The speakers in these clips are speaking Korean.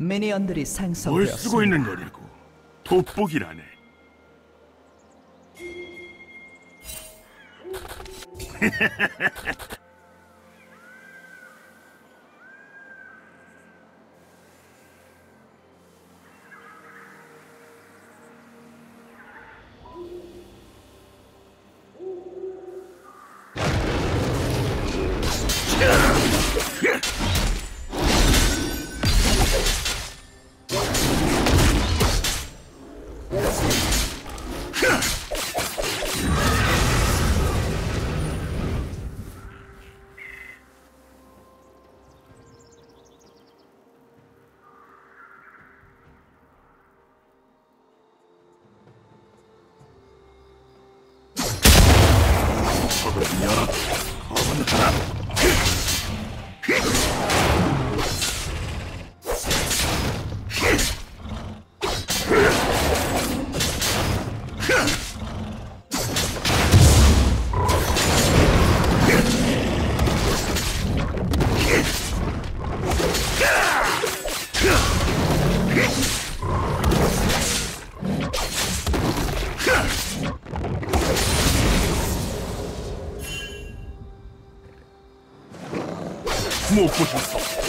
미니언들이 뭘 생성되었습니다. 쓰고 있는 거냐고. 돋보기라네. 못 보셨어. 완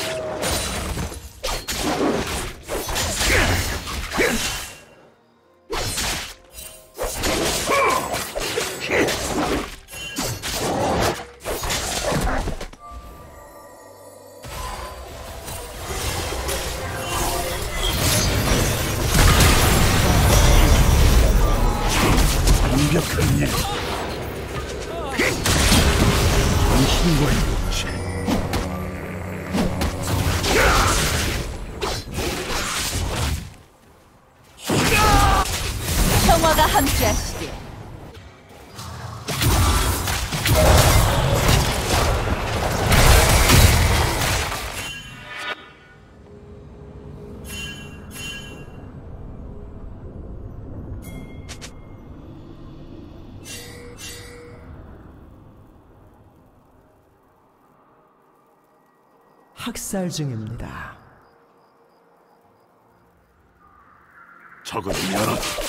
학살 중입니다. 열어. 검은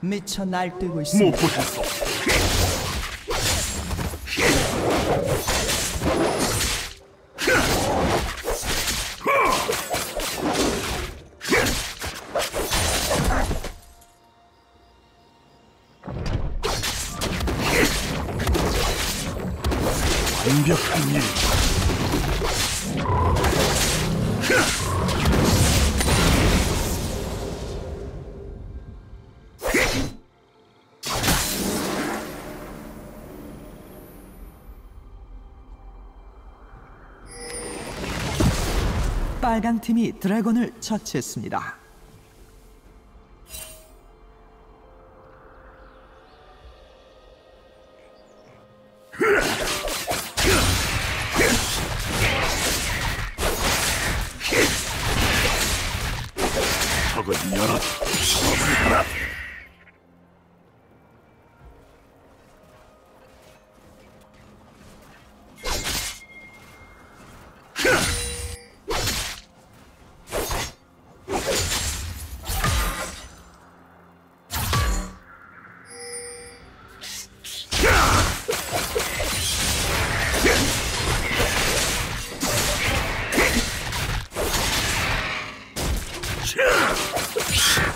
미쳐 날뛰고 못 있습니다. 보셨어. 빨간 팀이 드래곤을 처치했습니다. Yeah.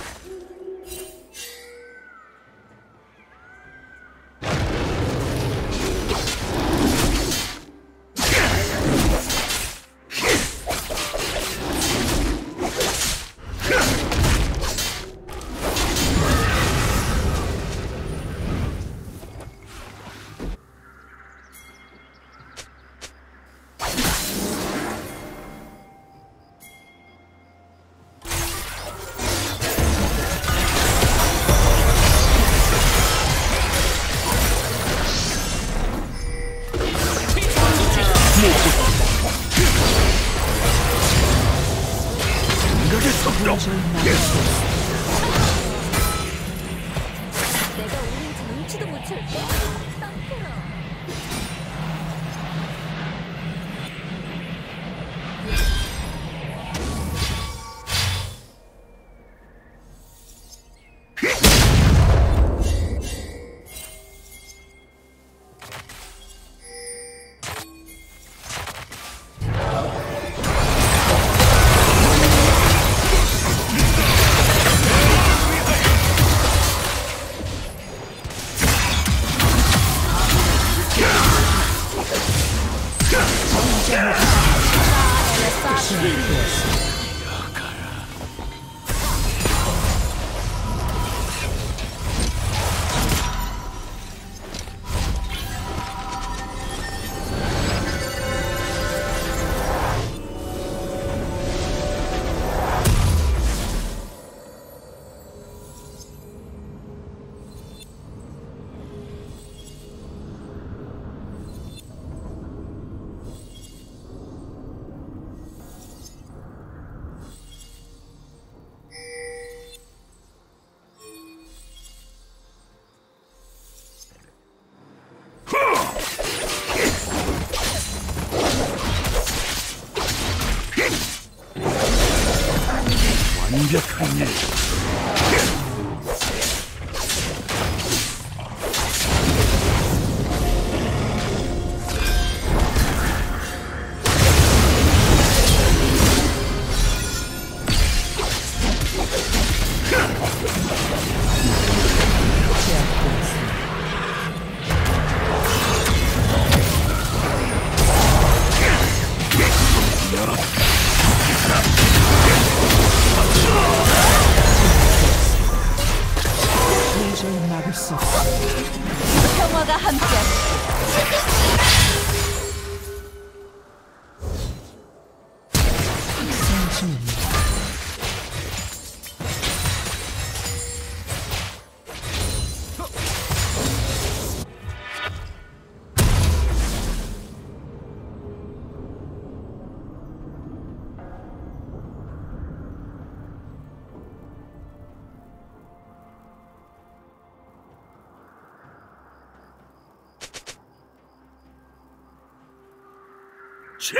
も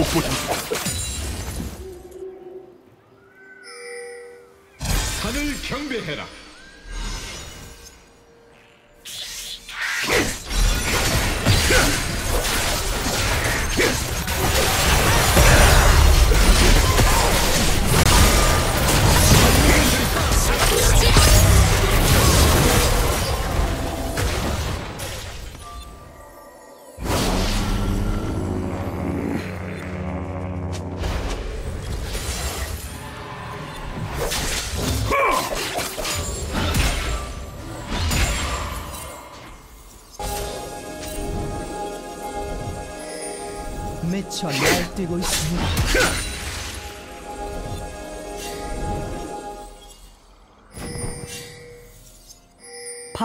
うこちら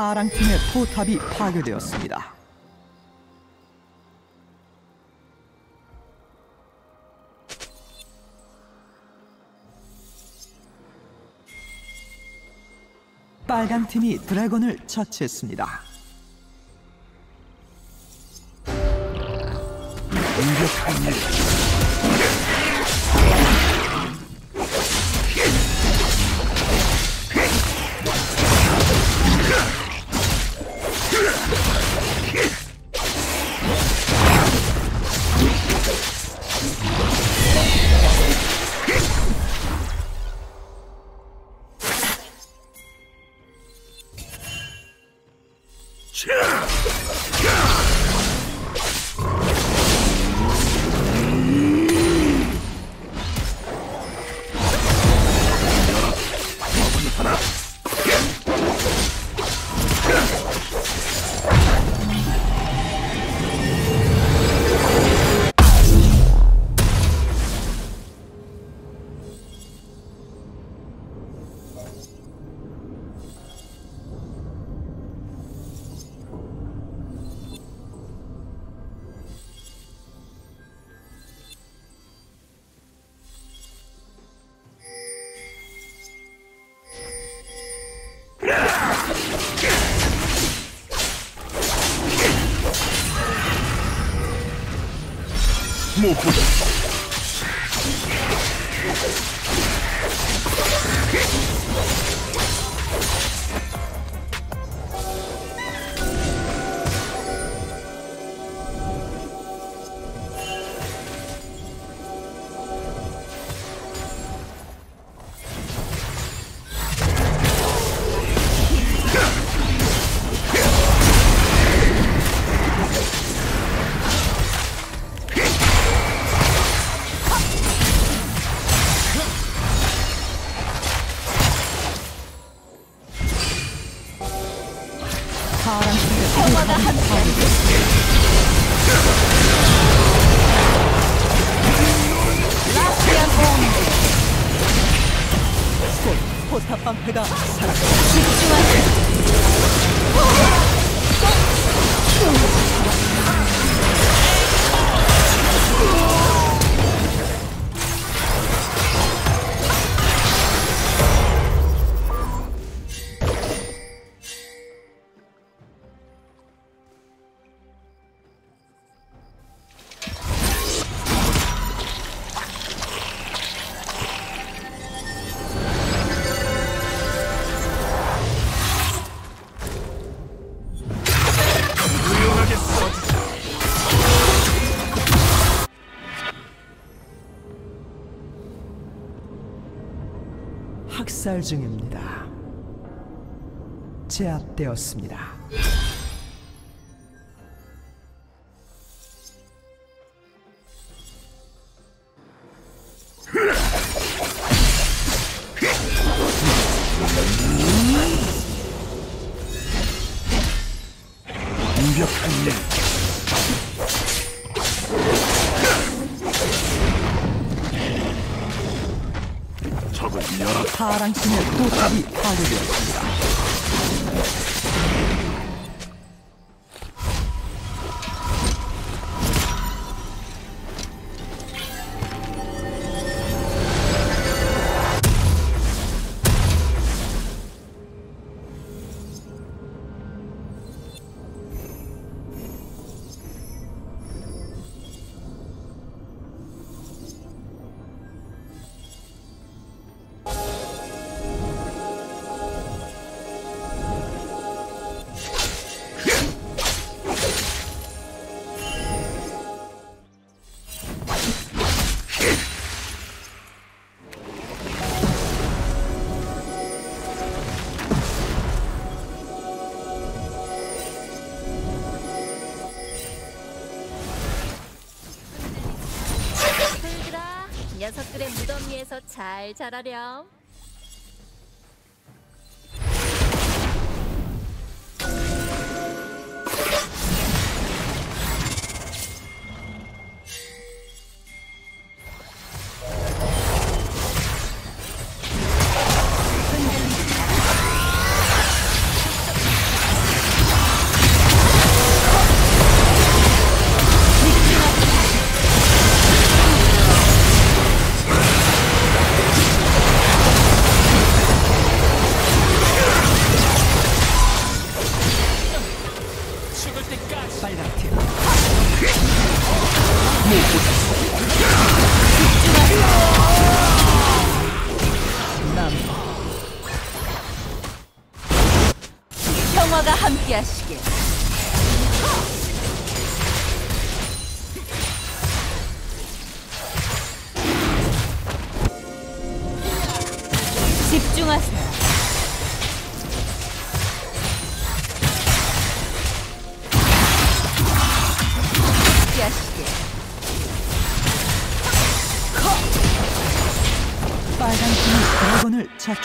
파랑 팀의 포탑이 파괴되었습니다. 빨간 팀이 드래곤을 처치했습니다. 못 보자. 파랑 팀의 포탑이 파괴되었습니다. 곧 포탑 방패가 사라져 유용 학살 중입니다. 제압되었습니다. 잘 자라렴.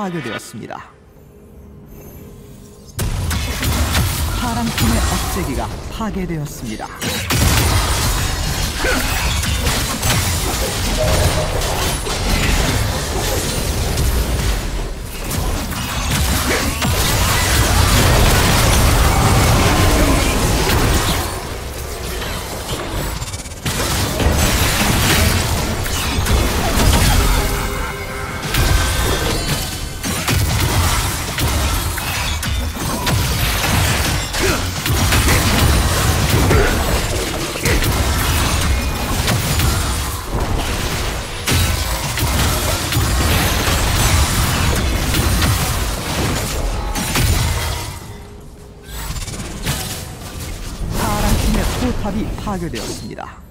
파괴되었습니다. 파란 팀의 억제기가 파괴되었습니다. 파괴되었습니다.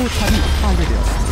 포탑이 파괴되었습니다.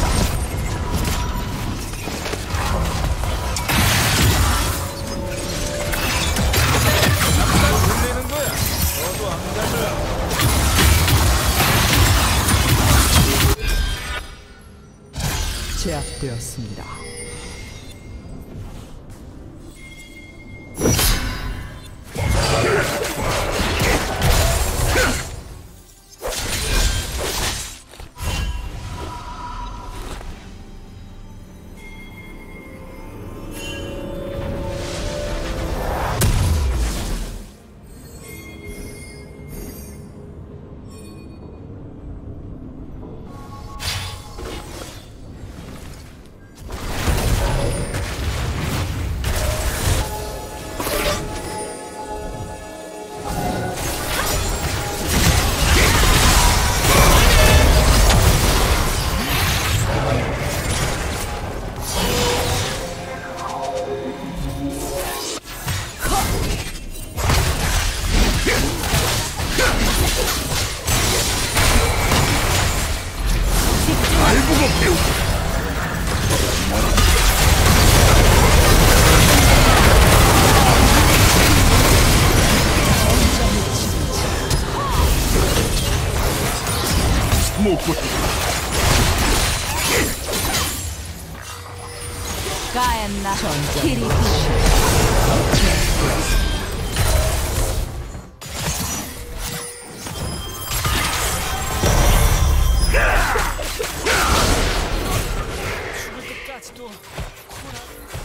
미션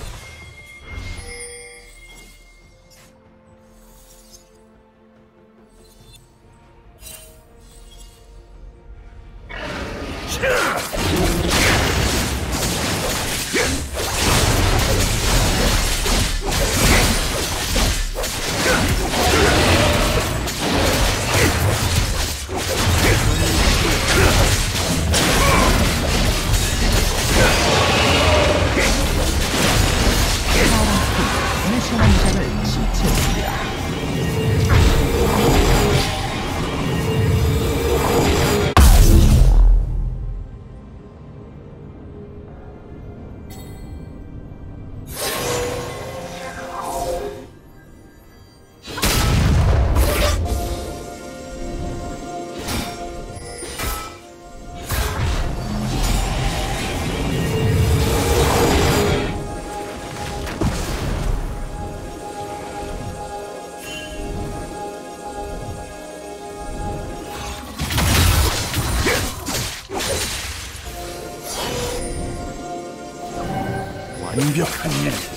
бьет, конечно.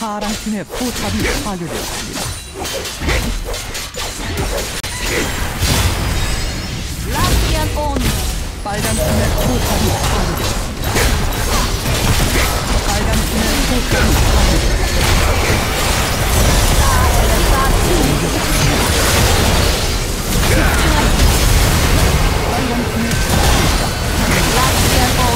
파랑 팀의 포탑이 파괴되었습니다. 라키안 온. 빨간 팀의 포탑이 파괴되었습니다. 빨간 팀의 포탑이 파괴되었습니다. 라키안 온.